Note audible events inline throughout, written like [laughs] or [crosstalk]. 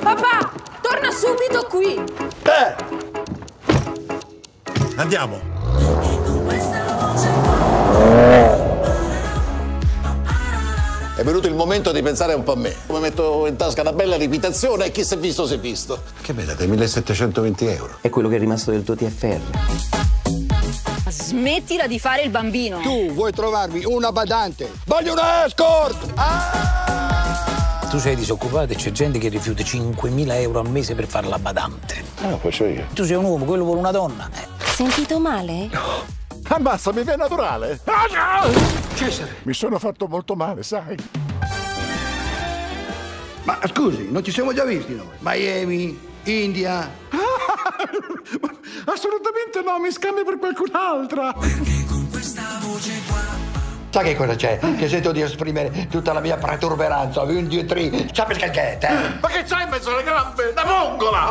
Papà, torna subito qui! Eh! Andiamo. È venuto il momento di pensare un po' a me. Come metto in tasca una bella riputazione e chi si è visto si è visto. Che bella, dai 1720 euro. È quello che è rimasto del tuo TFR. Smettila di fare il bambino. Tu vuoi trovarmi una badante? Voglio una escort! Tu sei disoccupato e c'è gente che rifiuta 5.000 euro al mese per fare la badante. Ah, lo faccio io. Tu sei un uomo, quello vuole una donna. Sentito male? Ammazza, mi viene naturale. Cesare. Mi sono fatto molto male, sai. Ma scusi, non ci siamo già visti noi? Miami, India. [laughs] Assolutamente no, mi scambio per qualcun'altra. Sa che cosa c'è? Che sento di esprimere tutta la mia protuberanza. Un, due, tre. Sappi il calchetto, eh? Ma che c'hai in mezzo alle gambe? Da mongola!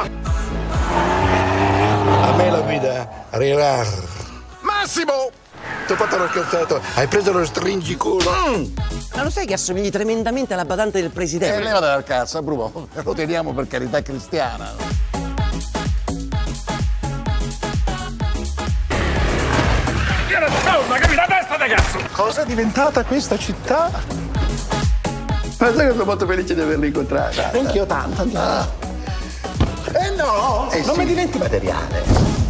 A me la guida Rirar. Massimo! Ti ho fatto uno scherzetto. Hai preso lo stringiculo. Ma lo sai che assomigli tremendamente alla badante del Eh, presidente? levate dal cazzo, Bruno. Lo teniamo per carità cristiana. Cosa è diventata questa città? Sai che sono molto felice di averli incontrati. Anch'io tanto, andiamo. Eh no! non sì. mi diventi materiale.